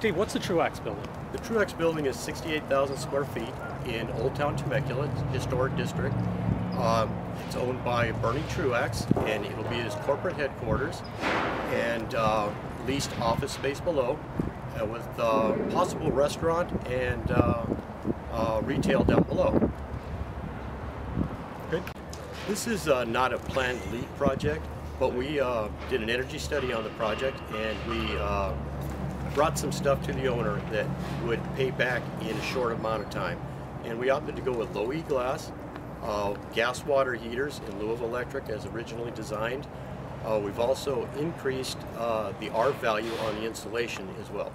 Steve, what's the Truax building? The Truax building is 68,000 square feet in Old Town Temecula, historic district. Um, it's owned by Bernie Truax, and it'll be his corporate headquarters and uh, leased office space below, uh, with uh, possible restaurant and uh, uh, retail down below. Good. This is uh, not a planned LEED project, but we uh, did an energy study on the project and we uh, brought some stuff to the owner that would pay back in a short amount of time. And we opted to go with low E glass, uh, gas water heaters in lieu of electric as originally designed. Uh, we've also increased uh, the R value on the insulation as well.